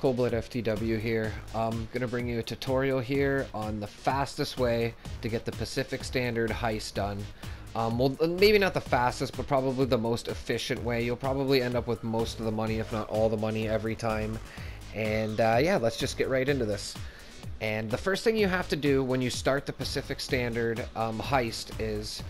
Coldblood FTW here. I'm gonna bring you a tutorial here on the fastest way to get the Pacific Standard heist done. Um, well, maybe not the fastest, but probably the most efficient way. You'll probably end up with most of the money, if not all the money, every time. And uh, yeah, let's just get right into this. And the first thing you have to do when you start the Pacific Standard um, heist is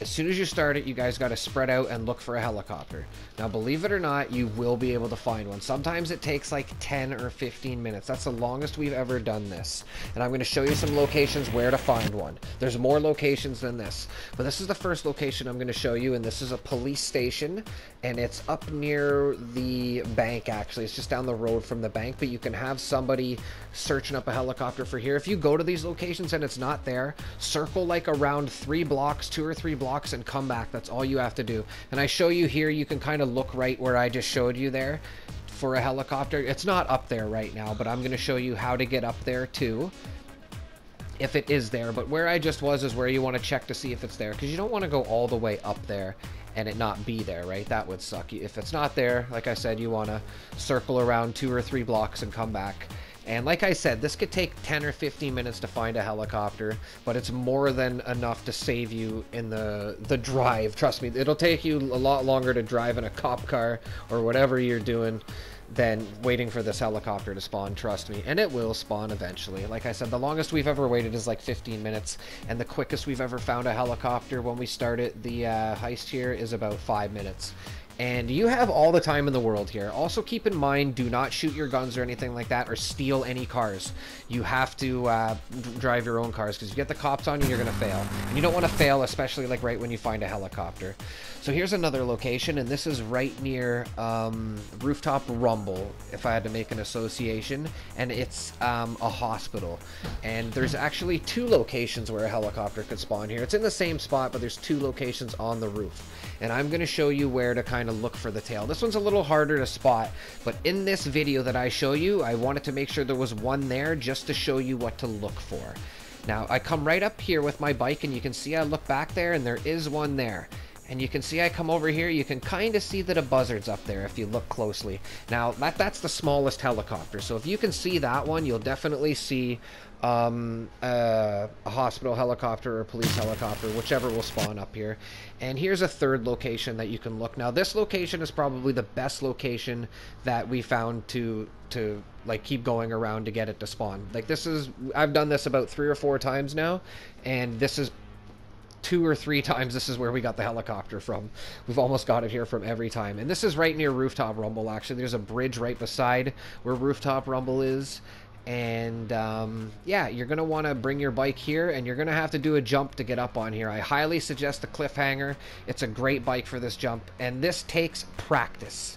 as soon as you start it, you guys got to spread out and look for a helicopter. Now, believe it or not, you will be able to find one. Sometimes it takes like 10 or 15 minutes. That's the longest we've ever done this. And I'm going to show you some locations where to find one. There's more locations than this. But this is the first location I'm going to show you, and this is a police station, and it's up near the bank, actually. It's just down the road from the bank, but you can have somebody searching up a helicopter for here. If you go to these locations and it's not there, circle like around three blocks, two or three blocks, and come back. That's all you have to do. And I show you here, you can kind of look right where I just showed you there for a helicopter. It's not up there right now, but I'm going to show you how to get up there too if it is there. But where I just was is where you want to check to see if it's there because you don't want to go all the way up there and it not be there, right? That would suck. If it's not there, like I said, you want to circle around two or three blocks and come back. And like I said, this could take 10 or 15 minutes to find a helicopter, but it's more than enough to save you in the the drive. Trust me, it'll take you a lot longer to drive in a cop car or whatever you're doing than waiting for this helicopter to spawn, trust me. And it will spawn eventually. Like I said, the longest we've ever waited is like 15 minutes, and the quickest we've ever found a helicopter when we started the uh, heist here is about 5 minutes. And you have all the time in the world here. Also keep in mind, do not shoot your guns or anything like that, or steal any cars. You have to uh, drive your own cars, because if you get the cops on you, you're going to fail. And you don't want to fail, especially like right when you find a helicopter. So here's another location, and this is right near um, Rooftop Rumble, if I had to make an association, and it's um, a hospital. And there's actually two locations where a helicopter could spawn here. It's in the same spot, but there's two locations on the roof. And I'm going to show you where to kind of look for the tail. This one's a little harder to spot, but in this video that I show you, I wanted to make sure there was one there just to show you what to look for. Now, I come right up here with my bike, and you can see I look back there, and there is one there. And you can see I come over here, you can kind of see that a buzzard's up there if you look closely. Now, that that's the smallest helicopter, so if you can see that one, you'll definitely see um, uh, a hospital helicopter or a police helicopter, whichever will spawn up here. And here's a third location that you can look. Now, this location is probably the best location that we found to to like keep going around to get it to spawn. Like this is I've done this about three or four times now, and this is two or three times this is where we got the helicopter from. We've almost got it here from every time. And this is right near Rooftop Rumble, actually. There's a bridge right beside where Rooftop Rumble is. And um, yeah, you're going to want to bring your bike here and you're going to have to do a jump to get up on here. I highly suggest the Cliffhanger. It's a great bike for this jump. And this takes practice.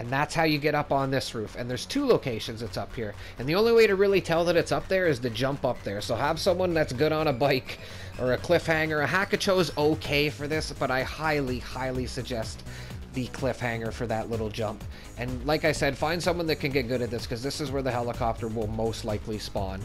And that's how you get up on this roof. And there's two locations it's up here. And the only way to really tell that it's up there is to jump up there. So have someone that's good on a bike or a cliffhanger. A Hakucho's okay for this, but I highly, highly suggest the cliffhanger for that little jump. And like I said, find someone that can get good at this because this is where the helicopter will most likely spawn.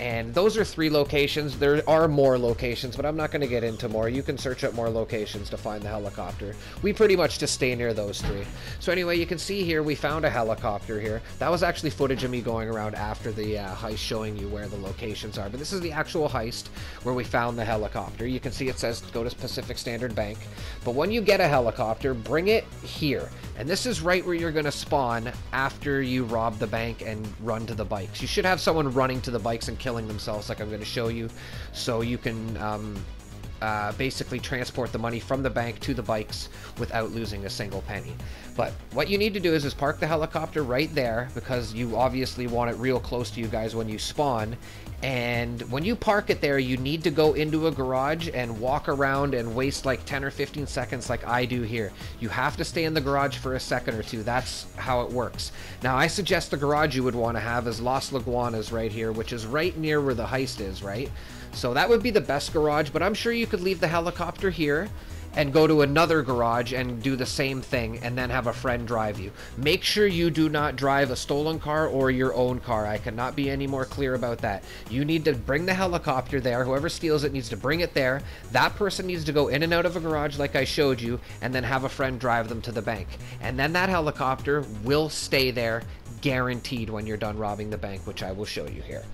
And those are three locations. There are more locations, but I'm not going to get into more. You can search up more locations to find the helicopter. We pretty much just stay near those three. So anyway, you can see here, we found a helicopter here. That was actually footage of me going around after the uh, heist showing you where the locations are. But this is the actual heist where we found the helicopter. You can see it says go to Pacific Standard Bank. But when you get a helicopter, bring it here. And this is right where you're going to spawn after you rob the bank and run to the bikes. You should have someone running to the bikes and killing themselves like I'm going to show you. So you can um, uh, basically transport the money from the bank to the bikes without losing a single penny. But what you need to do is, is park the helicopter right there because you obviously want it real close to you guys when you spawn. And when you park it there, you need to go into a garage and walk around and waste like 10 or 15 seconds like I do here. You have to stay in the garage for a second or two. That's how it works. Now, I suggest the garage you would want to have is Las Lagunas right here, which is right near where the heist is, right? So that would be the best garage, but I'm sure you could leave the helicopter here and go to another garage and do the same thing and then have a friend drive you. Make sure you do not drive a stolen car or your own car. I cannot be any more clear about that. You need to bring the helicopter there. Whoever steals it needs to bring it there. That person needs to go in and out of a garage like I showed you and then have a friend drive them to the bank. And then that helicopter will stay there guaranteed when you're done robbing the bank, which I will show you here.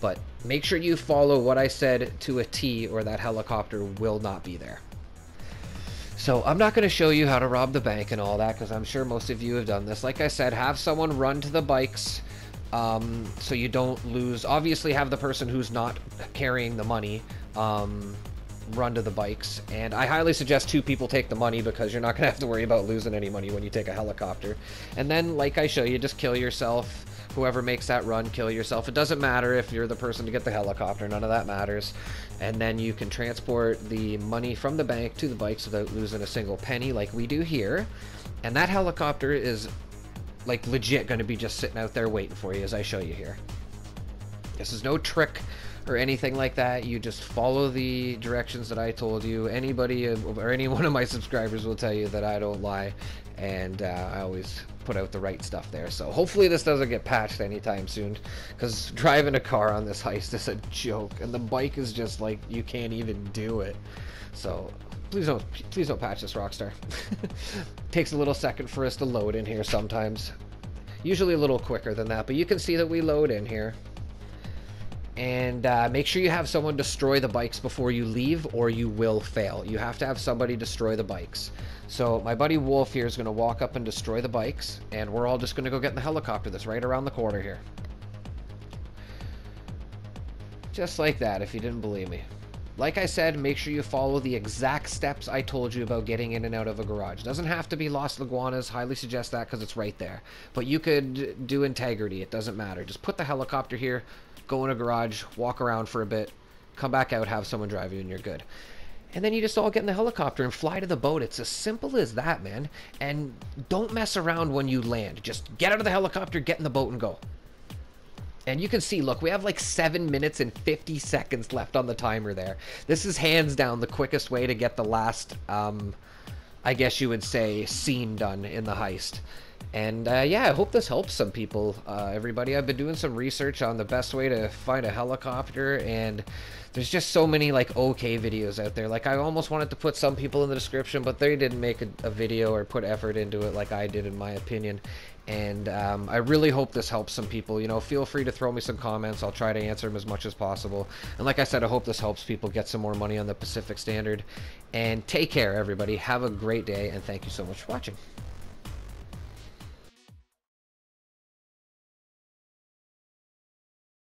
But make sure you follow what I said to a T or that helicopter will not be there. So I'm not going to show you how to rob the bank and all that because I'm sure most of you have done this. Like I said, have someone run to the bikes um, so you don't lose. Obviously, have the person who's not carrying the money um, run to the bikes. And I highly suggest two people take the money because you're not going to have to worry about losing any money when you take a helicopter. And then, like I show you, just kill yourself whoever makes that run, kill yourself. It doesn't matter if you're the person to get the helicopter, none of that matters. And then you can transport the money from the bank to the bikes without losing a single penny like we do here. And that helicopter is like legit going to be just sitting out there waiting for you as I show you here. This is no trick or anything like that. You just follow the directions that I told you. Anybody or any one of my subscribers will tell you that I don't lie, and uh, I always put out the right stuff there. So hopefully this doesn't get patched anytime soon, because driving a car on this heist is a joke, and the bike is just like you can't even do it. So please don't please don't patch this Rockstar. Takes a little second for us to load in here sometimes. Usually a little quicker than that, but you can see that we load in here. And uh, make sure you have someone destroy the bikes before you leave, or you will fail. You have to have somebody destroy the bikes. So my buddy Wolf here is going to walk up and destroy the bikes, and we're all just going to go get in the helicopter that's right around the corner here. Just like that, if you didn't believe me. Like I said, make sure you follow the exact steps I told you about getting in and out of a garage. Doesn't have to be Los Lagunas. Highly suggest that because it's right there. But you could do integrity. It doesn't matter. Just put the helicopter here, go in a garage, walk around for a bit, come back out, have someone drive you, and you're good. And then you just all get in the helicopter and fly to the boat. It's as simple as that, man. And don't mess around when you land. Just get out of the helicopter, get in the boat, and go. And you can see, look, we have like 7 minutes and 50 seconds left on the timer there. This is hands down the quickest way to get the last, um, I guess you would say, scene done in the heist. And uh, yeah, I hope this helps some people, uh, everybody. I've been doing some research on the best way to find a helicopter, and there's just so many like okay videos out there. Like I almost wanted to put some people in the description, but they didn't make a, a video or put effort into it like I did, in my opinion and um, I really hope this helps some people. You know, feel free to throw me some comments. I'll try to answer them as much as possible. And like I said, I hope this helps people get some more money on the Pacific Standard. And take care, everybody. Have a great day, and thank you so much for watching.